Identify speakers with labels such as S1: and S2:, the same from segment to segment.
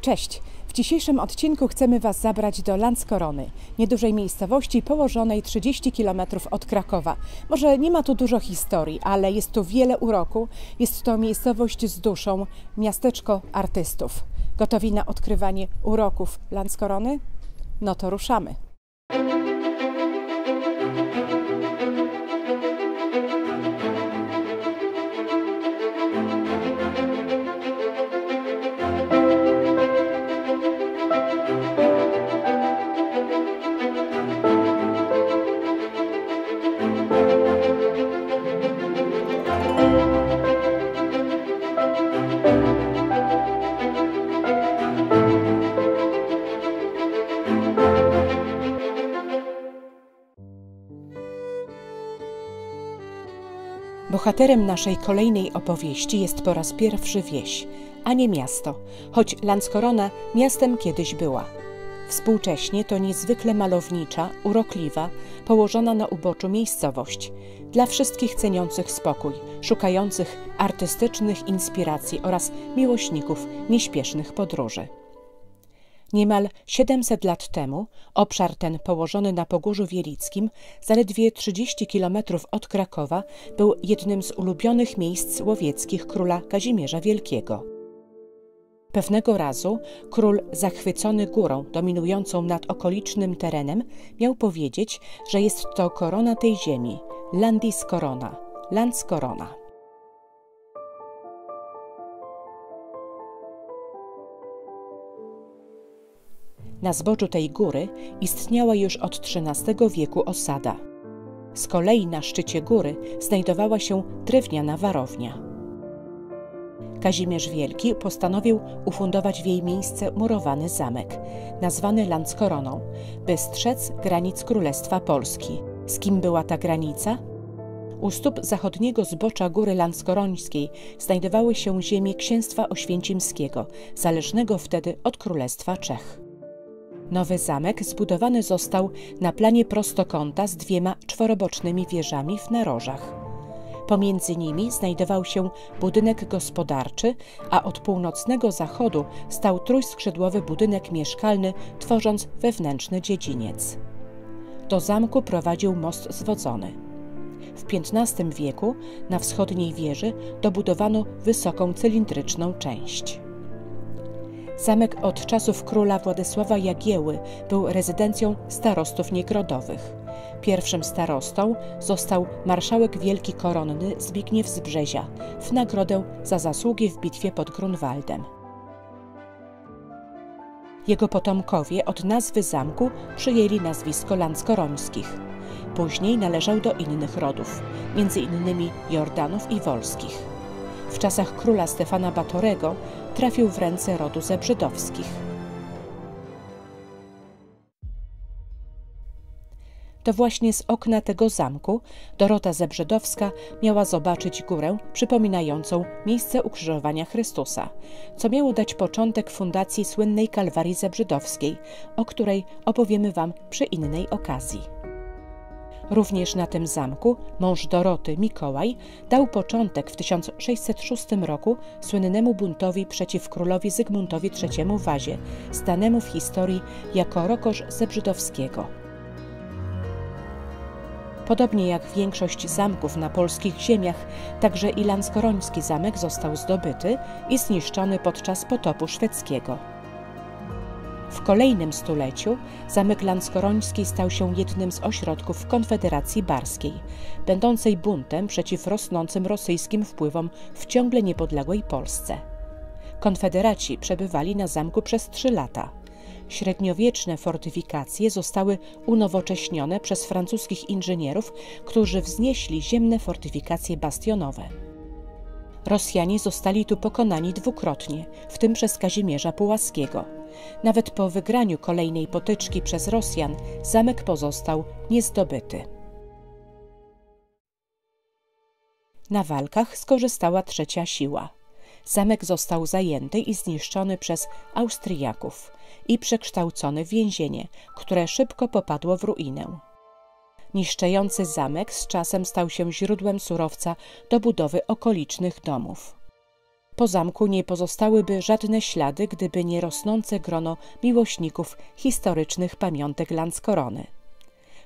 S1: Cześć! W dzisiejszym odcinku chcemy Was zabrać do Landskorony, niedużej miejscowości położonej 30 km od Krakowa. Może nie ma tu dużo historii, ale jest tu wiele uroku. Jest to miejscowość z duszą, miasteczko artystów. Gotowi na odkrywanie uroków Landskorony? No to ruszamy. Bohaterem naszej kolejnej opowieści jest po raz pierwszy wieś, a nie miasto, choć Landskorona miastem kiedyś była. Współcześnie to niezwykle malownicza, urokliwa, położona na uboczu miejscowość. Dla wszystkich ceniących spokój, szukających artystycznych inspiracji oraz miłośników nieśpiesznych podróży. Niemal 700 lat temu obszar ten położony na Pogórzu Wielickim, zaledwie 30 kilometrów od Krakowa, był jednym z ulubionych miejsc łowieckich króla Kazimierza Wielkiego. Pewnego razu król, zachwycony górą dominującą nad okolicznym terenem, miał powiedzieć, że jest to korona tej ziemi, Landis Corona, Lands Corona. Na zboczu tej góry istniała już od XIII wieku osada. Z kolei na szczycie góry znajdowała się drewniana warownia. Kazimierz Wielki postanowił ufundować w jej miejsce murowany zamek, nazwany Landskoroną, by strzec granic Królestwa Polski. Z kim była ta granica? U stóp zachodniego zbocza góry Landskorońskiej znajdowały się ziemie księstwa oświęcimskiego, zależnego wtedy od Królestwa Czech. Nowy zamek zbudowany został na planie prostokąta z dwiema czworobocznymi wieżami w narożach. Pomiędzy nimi znajdował się budynek gospodarczy, a od północnego zachodu stał trójskrzydłowy budynek mieszkalny, tworząc wewnętrzny dziedziniec. Do zamku prowadził most zwodzony. W XV wieku na wschodniej wieży dobudowano wysoką cylindryczną część. Zamek od czasów króla Władysława Jagieły był rezydencją starostów niegrodowych. Pierwszym starostą został marszałek wielki koronny Zbigniew z Brzezia w nagrodę za zasługi w bitwie pod Grunwaldem. Jego potomkowie od nazwy zamku przyjęli nazwisko Landskorońskich. Później należał do innych rodów, między innymi Jordanów i Wolskich. W czasach króla Stefana Batorego trafił w ręce rodu Zebrzydowskich. To właśnie z okna tego zamku Dorota Zebrzydowska miała zobaczyć górę przypominającą miejsce ukrzyżowania Chrystusa, co miało dać początek fundacji słynnej Kalwarii Zebrzydowskiej, o której opowiemy Wam przy innej okazji. Również na tym zamku mąż Doroty, Mikołaj, dał początek w 1606 roku słynnemu buntowi przeciw królowi Zygmuntowi III Wazie, stanemu w historii jako rokosz Zebrzydowskiego. Podobnie jak większość zamków na polskich ziemiach, także i Lanskoroński zamek został zdobyty i zniszczony podczas potopu szwedzkiego. W kolejnym stuleciu zamek Landskoroński stał się jednym z ośrodków Konfederacji Barskiej, będącej buntem przeciw rosnącym rosyjskim wpływom w ciągle niepodległej Polsce. Konfederaci przebywali na zamku przez trzy lata. Średniowieczne fortyfikacje zostały unowocześnione przez francuskich inżynierów, którzy wznieśli ziemne fortyfikacje bastionowe. Rosjanie zostali tu pokonani dwukrotnie, w tym przez Kazimierza Pułaskiego. Nawet po wygraniu kolejnej potyczki przez Rosjan zamek pozostał niezdobyty. Na walkach skorzystała trzecia siła. Zamek został zajęty i zniszczony przez Austriaków i przekształcony w więzienie, które szybko popadło w ruinę. Niszczejący zamek z czasem stał się źródłem surowca do budowy okolicznych domów. Po zamku nie pozostałyby żadne ślady, gdyby nie rosnące grono miłośników historycznych pamiątek Landskorony.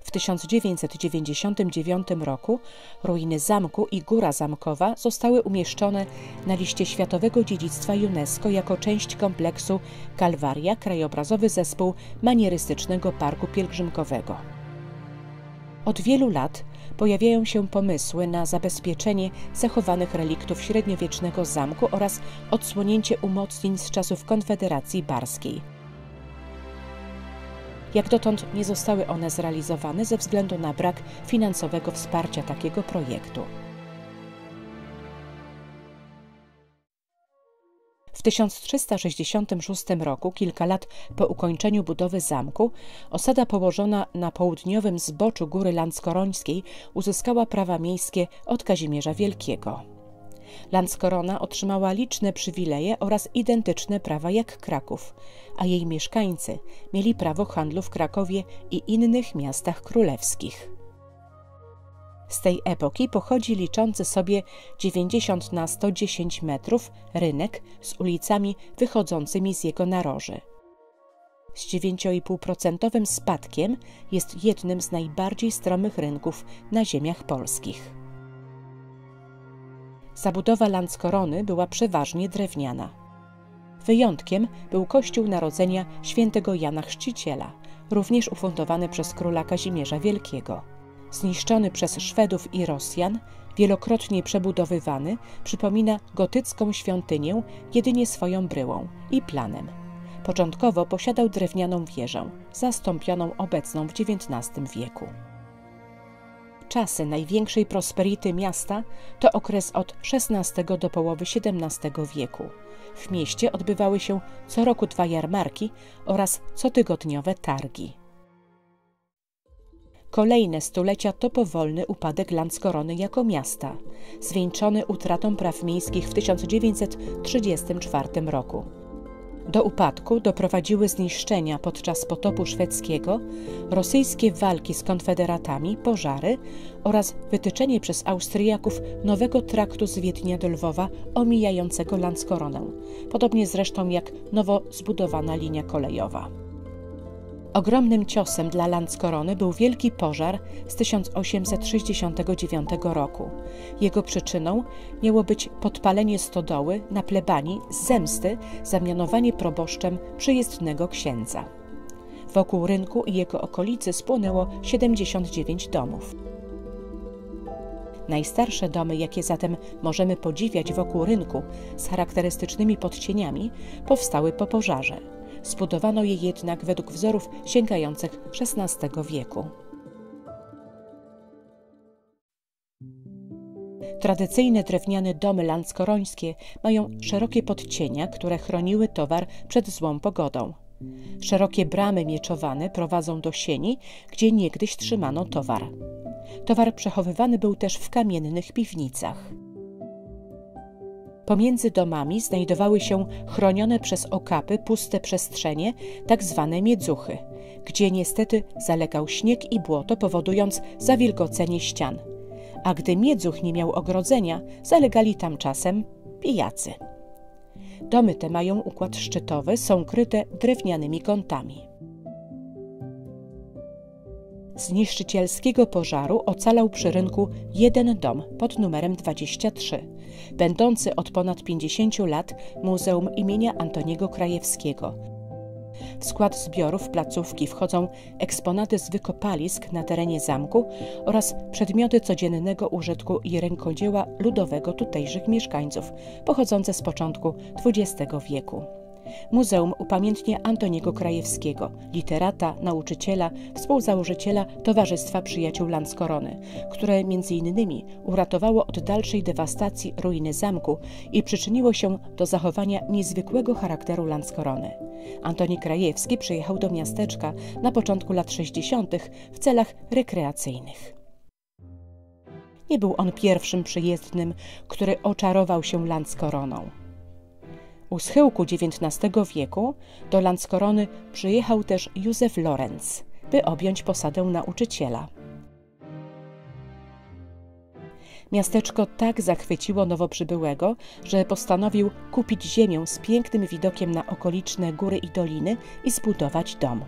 S1: W 1999 roku ruiny zamku i góra zamkowa zostały umieszczone na liście Światowego Dziedzictwa UNESCO jako część kompleksu Kalwaria Krajobrazowy Zespół Manierystycznego Parku Pielgrzymkowego. Od wielu lat pojawiają się pomysły na zabezpieczenie zachowanych reliktów średniowiecznego zamku oraz odsłonięcie umocnień z czasów Konfederacji Barskiej. Jak dotąd nie zostały one zrealizowane ze względu na brak finansowego wsparcia takiego projektu. W 1366 roku, kilka lat po ukończeniu budowy zamku, osada położona na południowym zboczu góry Landskorońskiej uzyskała prawa miejskie od Kazimierza Wielkiego. Landskorona otrzymała liczne przywileje oraz identyczne prawa jak Kraków, a jej mieszkańcy mieli prawo handlu w Krakowie i innych miastach królewskich. Z tej epoki pochodzi liczący sobie 90 na 110 metrów rynek z ulicami wychodzącymi z jego naroży. Z 9,5% spadkiem jest jednym z najbardziej stromych rynków na ziemiach polskich. Zabudowa Landskorony była przeważnie drewniana. Wyjątkiem był kościół Narodzenia świętego Jana Chrzciciela, również ufundowany przez króla Kazimierza Wielkiego. Zniszczony przez Szwedów i Rosjan, wielokrotnie przebudowywany, przypomina gotycką świątynię jedynie swoją bryłą i planem. Początkowo posiadał drewnianą wieżę, zastąpioną obecną w XIX wieku. Czasy największej prosperity miasta to okres od XVI do połowy XVII wieku. W mieście odbywały się co roku dwa jarmarki oraz cotygodniowe targi. Kolejne stulecia to powolny upadek Landskorony jako miasta, zwieńczony utratą praw miejskich w 1934 roku. Do upadku doprowadziły zniszczenia podczas potopu szwedzkiego, rosyjskie walki z konfederatami, pożary oraz wytyczenie przez Austriaków nowego traktu z Wiednia do Lwowa omijającego Landskoronę, podobnie zresztą jak nowo zbudowana linia kolejowa. Ogromnym ciosem dla Landskorony był wielki pożar z 1869 roku. Jego przyczyną miało być podpalenie stodoły na plebanii z zemsty za mianowanie proboszczem przyjezdnego księdza. Wokół rynku i jego okolicy spłonęło 79 domów. Najstarsze domy, jakie zatem możemy podziwiać wokół rynku z charakterystycznymi podcieniami, powstały po pożarze. Zbudowano je jednak według wzorów sięgających XVI wieku. Tradycyjne drewniane domy landskorońskie mają szerokie podcienia, które chroniły towar przed złą pogodą. Szerokie bramy mieczowane prowadzą do sieni, gdzie niegdyś trzymano towar. Towar przechowywany był też w kamiennych piwnicach. Pomiędzy domami znajdowały się chronione przez okapy puste przestrzenie, tak zwane miedzuchy, gdzie niestety zalegał śnieg i błoto, powodując zawilgocenie ścian. A gdy miedzuch nie miał ogrodzenia, zalegali tam czasem pijacy. Domy te mają układ szczytowy, są kryte drewnianymi kątami. Z niszczycielskiego pożaru ocalał przy rynku jeden dom pod numerem 23, będący od ponad 50 lat Muzeum imienia Antoniego Krajewskiego. W skład zbiorów placówki wchodzą eksponaty z wykopalisk na terenie zamku oraz przedmioty codziennego użytku i rękodzieła ludowego tutejszych mieszkańców, pochodzące z początku XX wieku. Muzeum upamiętnia Antoniego Krajewskiego, literata, nauczyciela, współzałożyciela Towarzystwa Przyjaciół Landskorony, które m.in. uratowało od dalszej dewastacji ruiny zamku i przyczyniło się do zachowania niezwykłego charakteru Landskorony. Antoni Krajewski przyjechał do miasteczka na początku lat 60. w celach rekreacyjnych. Nie był on pierwszym przyjezdnym, który oczarował się Landskoroną. U schyłku XIX wieku do Landskorony przyjechał też Józef Lorenz, by objąć posadę nauczyciela. Miasteczko tak zachwyciło nowo przybyłego, że postanowił kupić ziemię z pięknym widokiem na okoliczne góry i doliny i zbudować dom.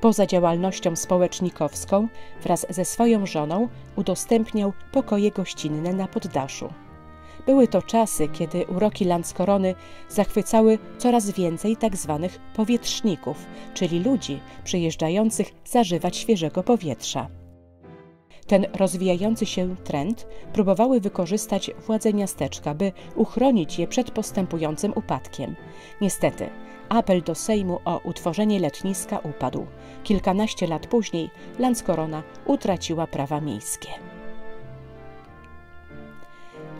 S1: Poza działalnością społecznikowską, wraz ze swoją żoną udostępniał pokoje gościnne na poddaszu. Były to czasy, kiedy uroki Landskorony zachwycały coraz więcej tak zwanych powietrzników, czyli ludzi przyjeżdżających zażywać świeżego powietrza. Ten rozwijający się trend próbowały wykorzystać władze miasteczka, by uchronić je przed postępującym upadkiem. Niestety, apel do Sejmu o utworzenie letniska upadł. Kilkanaście lat później Landskorona utraciła prawa miejskie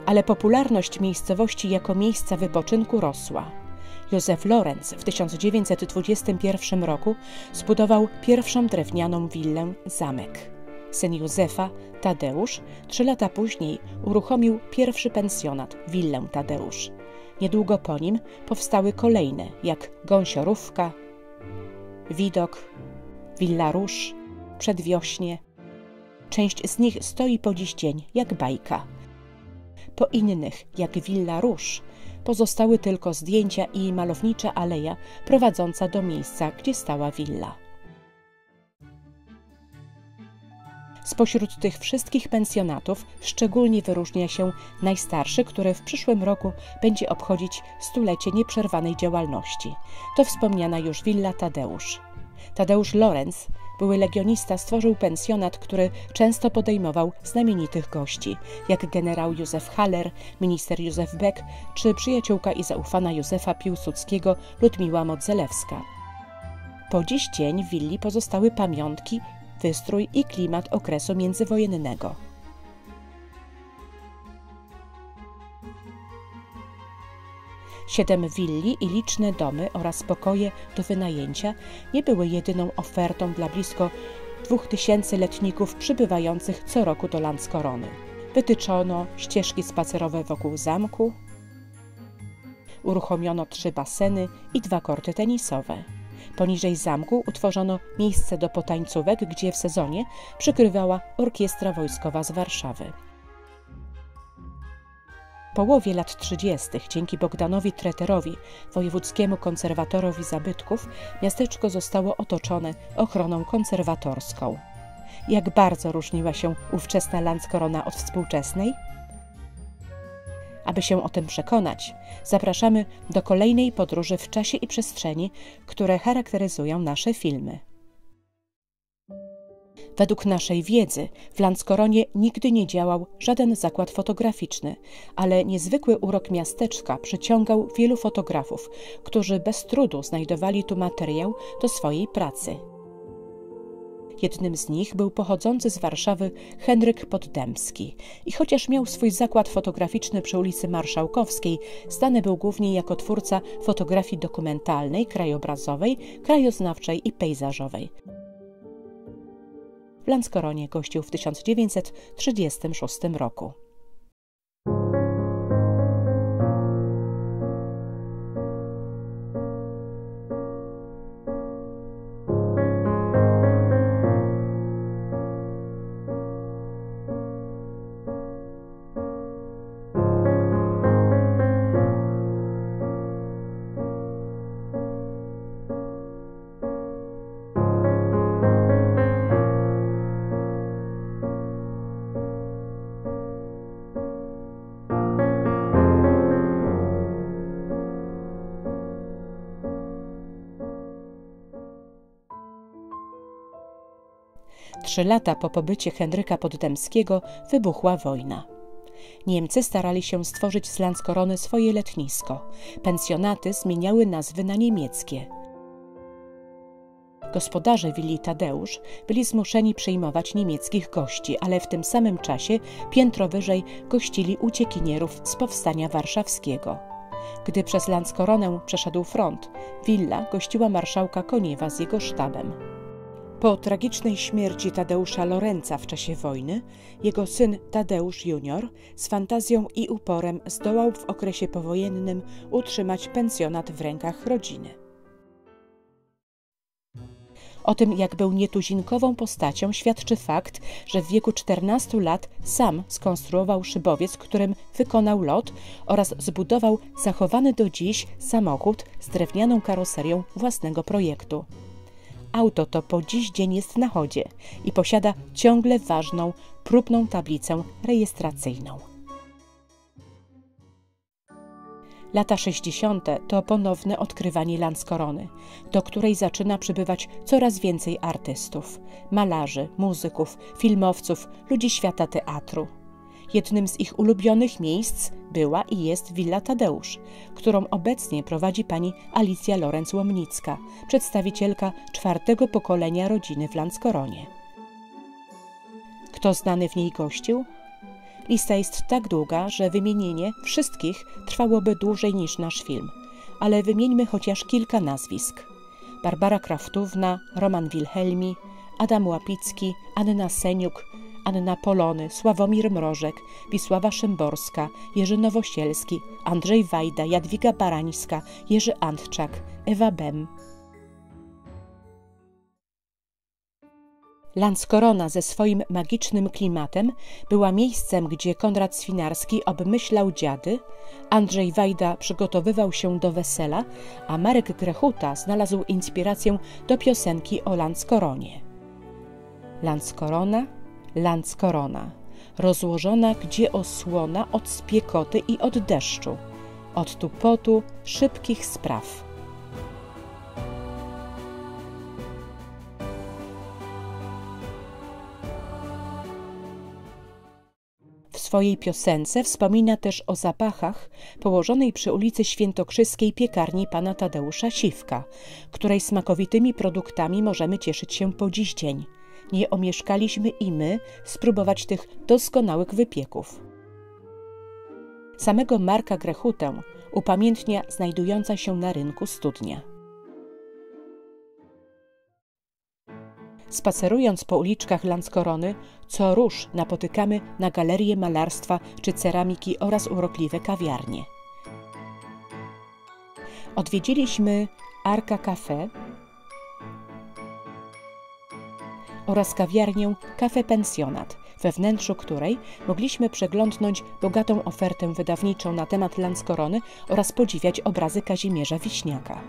S1: ale popularność miejscowości jako miejsca wypoczynku rosła. Józef Lorenz w 1921 roku zbudował pierwszą drewnianą willę Zamek. Syn Józefa, Tadeusz, trzy lata później uruchomił pierwszy pensjonat, willę Tadeusz. Niedługo po nim powstały kolejne, jak Gąsiorówka, Widok, Willa Róż, Przedwiośnie. Część z nich stoi po dziś dzień, jak bajka – po innych, jak Villa Róż, pozostały tylko zdjęcia i malownicza aleja prowadząca do miejsca, gdzie stała willa. Spośród tych wszystkich pensjonatów szczególnie wyróżnia się najstarszy, który w przyszłym roku będzie obchodzić stulecie nieprzerwanej działalności. To wspomniana już Villa Tadeusz. Tadeusz Lorenz były legionista stworzył pensjonat, który często podejmował znamienitych gości, jak generał Józef Haller, minister Józef Beck czy przyjaciółka i zaufana Józefa Piłsudskiego Ludmiła Modzelewska. Po dziś dzień w willi pozostały pamiątki, wystrój i klimat okresu międzywojennego. Siedem willi i liczne domy oraz pokoje do wynajęcia nie były jedyną ofertą dla blisko dwóch tysięcy letników przybywających co roku do Landskorony. Wytyczono ścieżki spacerowe wokół zamku, uruchomiono trzy baseny i dwa korty tenisowe. Poniżej zamku utworzono miejsce do potańcówek, gdzie w sezonie przykrywała orkiestra wojskowa z Warszawy połowie lat 30. dzięki Bogdanowi Treterowi, wojewódzkiemu konserwatorowi zabytków, miasteczko zostało otoczone ochroną konserwatorską. Jak bardzo różniła się ówczesna Landskorona od współczesnej? Aby się o tym przekonać, zapraszamy do kolejnej podróży w czasie i przestrzeni, które charakteryzują nasze filmy. Według naszej wiedzy w Landskoronie nigdy nie działał żaden zakład fotograficzny, ale niezwykły urok miasteczka przyciągał wielu fotografów, którzy bez trudu znajdowali tu materiał do swojej pracy. Jednym z nich był pochodzący z Warszawy Henryk Poddębski i chociaż miał swój zakład fotograficzny przy ulicy Marszałkowskiej, znany był głównie jako twórca fotografii dokumentalnej, krajobrazowej, krajoznawczej i pejzażowej. W Lanskoronie gościł w 1936 roku. Trzy lata po pobycie Henryka Poddębskiego wybuchła wojna. Niemcy starali się stworzyć z Landskorony swoje letnisko. Pensjonaty zmieniały nazwy na niemieckie. Gospodarze willi Tadeusz byli zmuszeni przyjmować niemieckich gości, ale w tym samym czasie piętro wyżej gościli uciekinierów z powstania warszawskiego. Gdy przez Landskoronę przeszedł front, willa gościła marszałka Koniewa z jego sztabem. Po tragicznej śmierci Tadeusza Lorenza w czasie wojny, jego syn Tadeusz Junior z fantazją i uporem zdołał w okresie powojennym utrzymać pensjonat w rękach rodziny. O tym, jak był nietuzinkową postacią, świadczy fakt, że w wieku 14 lat sam skonstruował szybowiec, którym wykonał lot oraz zbudował zachowany do dziś samochód z drewnianą karoserią własnego projektu. Auto to po dziś dzień jest na chodzie i posiada ciągle ważną, próbną tablicę rejestracyjną. Lata 60. to ponowne odkrywanie Landskorony, do której zaczyna przybywać coraz więcej artystów, malarzy, muzyków, filmowców, ludzi świata teatru. Jednym z ich ulubionych miejsc była i jest Willa Tadeusz, którą obecnie prowadzi pani Alicja Lorenz-Łomnicka, przedstawicielka czwartego pokolenia rodziny w Landskoronie. Kto znany w niej gościł? Lista jest tak długa, że wymienienie wszystkich trwałoby dłużej niż nasz film, ale wymieńmy chociaż kilka nazwisk. Barbara Kraftówna, Roman Wilhelmi, Adam Łapicki, Anna Seniuk, Anna Polony, Sławomir Mrożek, Wisława Szymborska, Jerzy Nowosielski, Andrzej Wajda, Jadwiga Barańska, Jerzy Antczak, Ewa Bem. Landskorona ze swoim magicznym klimatem była miejscem, gdzie Konrad Swinarski obmyślał dziady, Andrzej Wajda przygotowywał się do wesela, a Marek Grechuta znalazł inspirację do piosenki o Landskoronie. Landskorona, Landskorona, rozłożona gdzie osłona od spiekoty i od deszczu, od tupotu szybkich spraw swojej piosence wspomina też o zapachach położonej przy ulicy Świętokrzyskiej piekarni pana Tadeusza Siwka, której smakowitymi produktami możemy cieszyć się po dziś dzień. Nie omieszkaliśmy i my spróbować tych doskonałych wypieków. Samego Marka Grechutę upamiętnia znajdująca się na rynku studnia. Spacerując po uliczkach Landskorony, co róż napotykamy na galerie malarstwa czy ceramiki oraz urokliwe kawiarnie. Odwiedziliśmy Arka Cafe oraz kawiarnię Cafe Pensjonat, we wnętrzu której mogliśmy przeglądnąć bogatą ofertę wydawniczą na temat Landskorony oraz podziwiać obrazy Kazimierza Wiśniaka.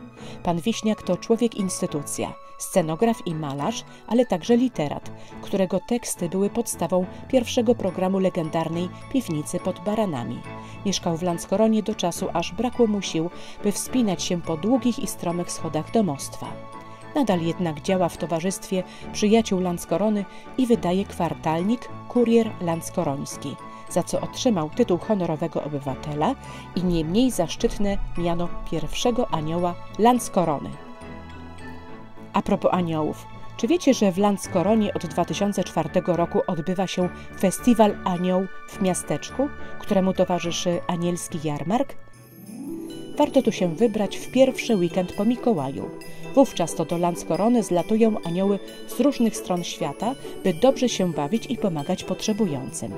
S1: Pan Wiśniak to człowiek instytucja, scenograf i malarz, ale także literat, którego teksty były podstawą pierwszego programu legendarnej Piwnicy pod Baranami. Mieszkał w Landskoronie do czasu, aż brakło mu sił, by wspinać się po długich i stromych schodach domostwa. Nadal jednak działa w towarzystwie przyjaciół Landskorony i wydaje kwartalnik Kurier Landskoroński, za co otrzymał tytuł honorowego obywatela i nie mniej zaszczytne miano pierwszego anioła Landskorony. A propos aniołów, czy wiecie, że w Landskoronie od 2004 roku odbywa się Festiwal Anioł w miasteczku, któremu towarzyszy anielski jarmark? Warto tu się wybrać w pierwszy weekend po Mikołaju. Wówczas to do Landskorony zlatują anioły z różnych stron świata, by dobrze się bawić i pomagać potrzebującym.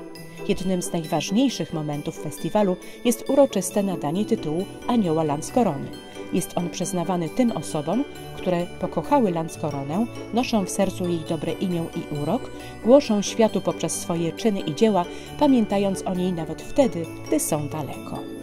S1: Jednym z najważniejszych momentów festiwalu jest uroczyste nadanie tytułu Anioła Landskorony. Jest on przyznawany tym osobom, które pokochały Landskoronę, noszą w sercu jej dobre imię i urok, głoszą światu poprzez swoje czyny i dzieła, pamiętając o niej nawet wtedy, gdy są daleko.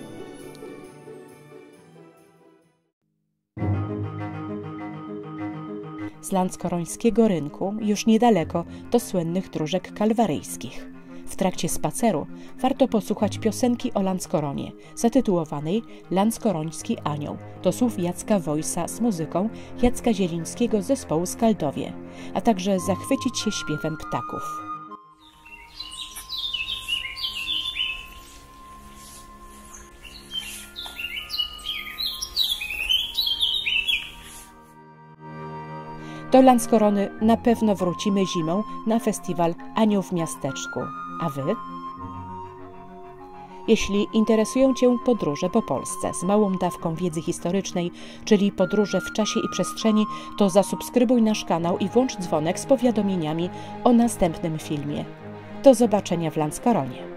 S1: Z landskorońskiego rynku, już niedaleko do słynnych dróżek kalwaryjskich. W trakcie spaceru warto posłuchać piosenki o Landskoronie, zatytułowanej Landskoroński Anioł, do słów Jacka Wojsa z muzyką Jacka Zielińskiego zespołu Skaldowie, a także zachwycić się śpiewem ptaków. Do Landskorony na pewno wrócimy zimą na festiwal Anioł w miasteczku. A wy? Jeśli interesują Cię podróże po Polsce z małą dawką wiedzy historycznej, czyli podróże w czasie i przestrzeni, to zasubskrybuj nasz kanał i włącz dzwonek z powiadomieniami o następnym filmie. Do zobaczenia w Landskoronie.